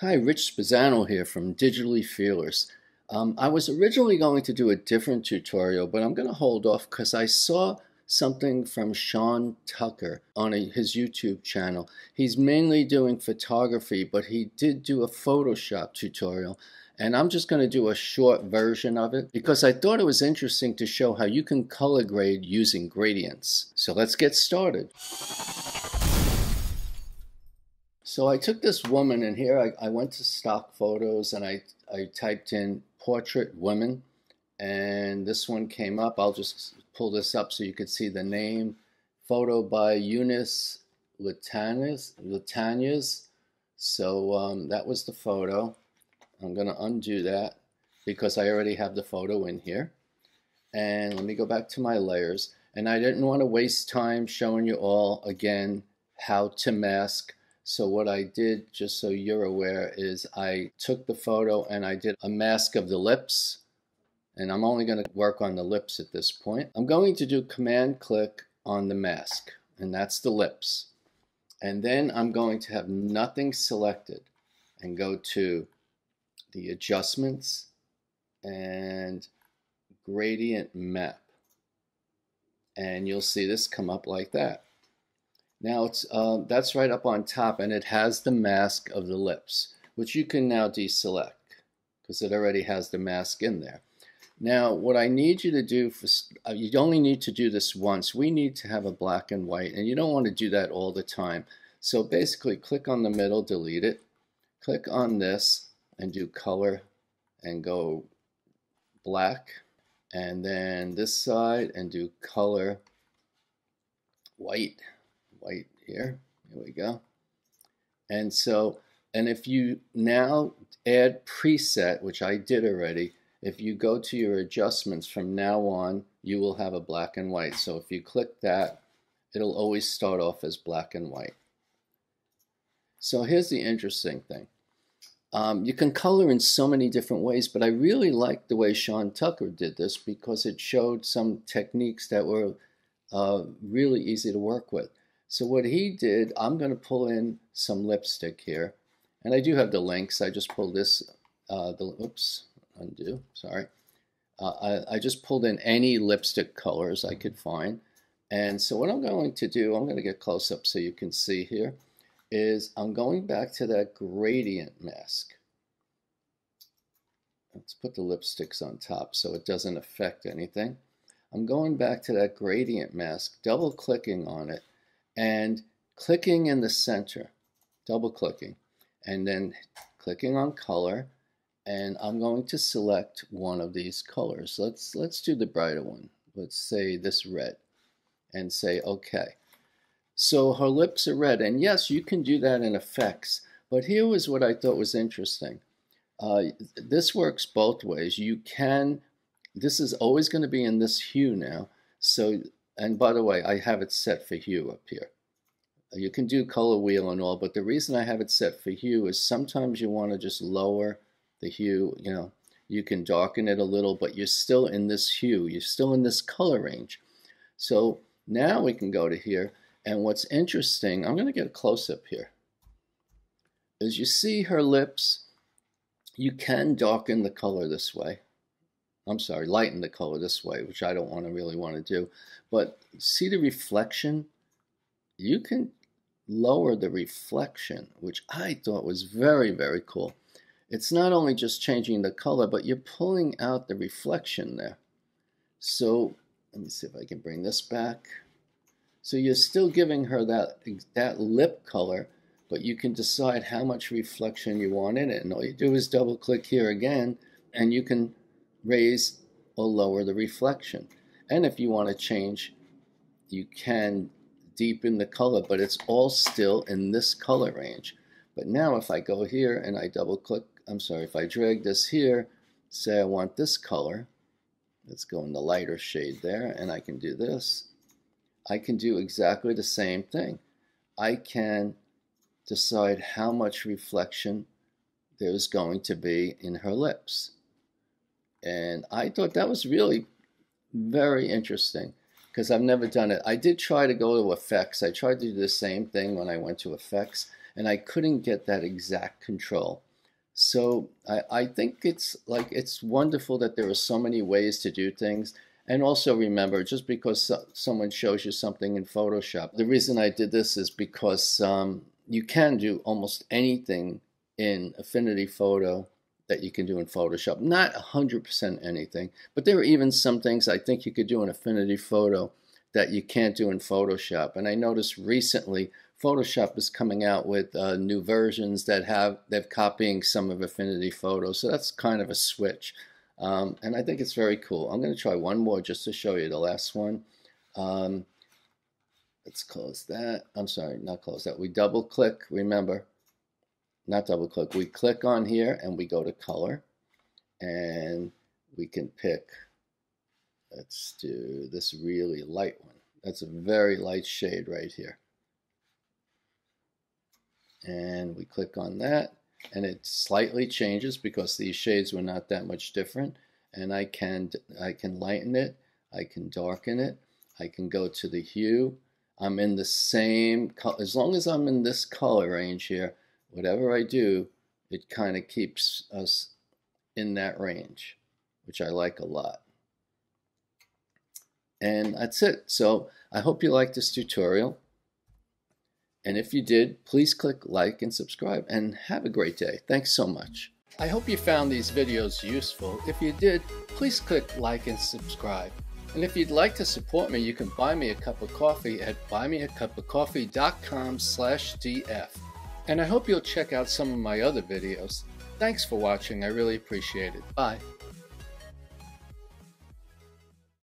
Hi, Rich Spezzano here from Digitally Fearless. Um, I was originally going to do a different tutorial, but I'm going to hold off because I saw something from Sean Tucker on a, his YouTube channel. He's mainly doing photography, but he did do a Photoshop tutorial. And I'm just going to do a short version of it because I thought it was interesting to show how you can color grade using gradients. So let's get started. So I took this woman in here, I, I went to stock photos and I, I typed in portrait women and this one came up. I'll just pull this up so you can see the name. Photo by Eunice Latanyas. So um, that was the photo. I'm going to undo that because I already have the photo in here. And let me go back to my layers. And I didn't want to waste time showing you all again how to mask so what I did, just so you're aware, is I took the photo and I did a mask of the lips. And I'm only going to work on the lips at this point. I'm going to do command click on the mask, and that's the lips. And then I'm going to have nothing selected and go to the adjustments and gradient map. And you'll see this come up like that. Now it's uh, that's right up on top and it has the mask of the lips, which you can now deselect because it already has the mask in there. Now what I need you to do, for, uh, you only need to do this once. We need to have a black and white and you don't want to do that all the time. So basically click on the middle, delete it, click on this and do color and go black and then this side and do color white white here. Here we go. And so, and if you now add preset, which I did already, if you go to your adjustments from now on, you will have a black and white. So if you click that, it'll always start off as black and white. So here's the interesting thing. Um, you can color in so many different ways, but I really like the way Sean Tucker did this because it showed some techniques that were uh, really easy to work with. So what he did, I'm going to pull in some lipstick here. And I do have the links. I just pulled this, uh, the, oops, undo, sorry. Uh, I, I just pulled in any lipstick colors I could find. And so what I'm going to do, I'm going to get close up so you can see here, is I'm going back to that gradient mask. Let's put the lipsticks on top so it doesn't affect anything. I'm going back to that gradient mask, double clicking on it, and clicking in the center, double clicking, and then clicking on color, and I'm going to select one of these colors. Let's, let's do the brighter one. Let's say this red, and say OK. So her lips are red, and yes, you can do that in effects, but here was what I thought was interesting. Uh, this works both ways. You can, this is always going to be in this hue now, so and by the way, I have it set for hue up here. You can do color wheel and all, but the reason I have it set for hue is sometimes you want to just lower the hue, you know, you can darken it a little, but you're still in this hue, you're still in this color range. So now we can go to here, and what's interesting, I'm going to get a close-up here, is you see her lips, you can darken the color this way. I'm sorry, lighten the color this way, which I don't want to really want to do. But see the reflection? You can lower the reflection, which I thought was very, very cool. It's not only just changing the color, but you're pulling out the reflection there. So let me see if I can bring this back. So you're still giving her that, that lip color, but you can decide how much reflection you want in it. And all you do is double click here again, and you can raise or lower the reflection. And if you want to change, you can deepen the color, but it's all still in this color range. But now if I go here and I double click, I'm sorry, if I drag this here, say I want this color, let's go in the lighter shade there, and I can do this, I can do exactly the same thing. I can decide how much reflection there's going to be in her lips. And I thought that was really very interesting because I've never done it. I did try to go to effects. I tried to do the same thing when I went to effects, and I couldn't get that exact control. So I, I think it's like it's wonderful that there are so many ways to do things. And also remember, just because so, someone shows you something in Photoshop, the reason I did this is because um, you can do almost anything in Affinity Photo that you can do in Photoshop. Not 100% anything, but there are even some things I think you could do in Affinity Photo that you can't do in Photoshop. And I noticed recently Photoshop is coming out with uh, new versions that have they're copying some of Affinity Photo. So that's kind of a switch. Um, and I think it's very cool. I'm going to try one more just to show you the last one. Um, let's close that. I'm sorry, not close that. We double click, remember, not double click. We click on here and we go to color and we can pick, let's do this really light one. That's a very light shade right here. And we click on that and it slightly changes because these shades were not that much different and I can I can lighten it I can darken it I can go to the hue I'm in the same as long as I'm in this color range here whatever I do it kind of keeps us in that range which I like a lot and that's it so I hope you like this tutorial and if you did, please click like and subscribe and have a great day. Thanks so much. I hope you found these videos useful. If you did, please click like and subscribe. And if you'd like to support me, you can buy me a cup of coffee at buymeacupofcoffee.com slash df. And I hope you'll check out some of my other videos. Thanks for watching. I really appreciate it. Bye.